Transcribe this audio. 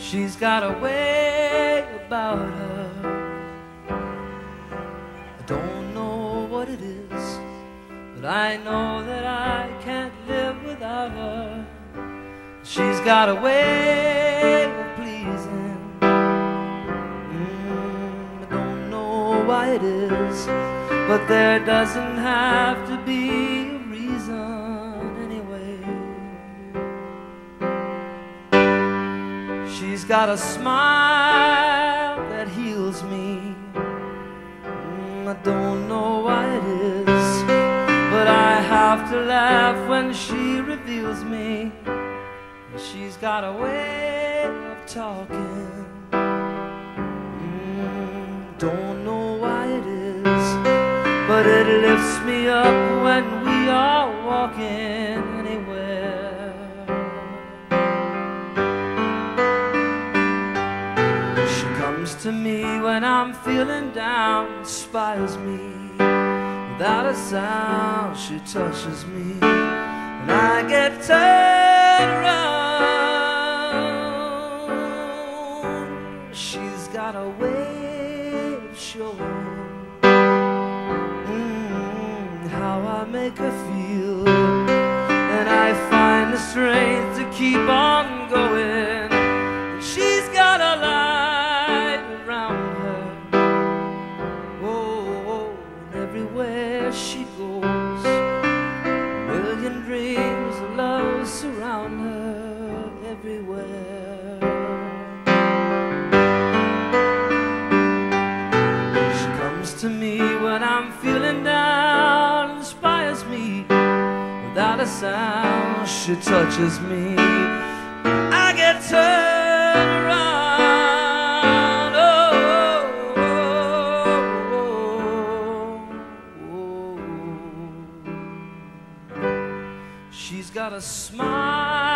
She's got a way about her. I don't know what it is, but I know that I can't live without her. She's got a way of pleasing. Mm, I don't know why it is, but there doesn't have to be She's got a smile that heals me. Mm, I don't know why it is, but I have to laugh when she reveals me. She's got a way of talking. Mm, don't know why it is, but it lifts me up when we are walking anywhere. I'm feeling down, inspires me. Without a sound, she touches me, and I get turned around. She's got a way of showing mm, how I make her feel, and I find the strength to keep on going. She goes, a million dreams of love surround her everywhere. She comes to me when I'm feeling down, inspires me without a sound. She touches me, I get turned She's got a smile.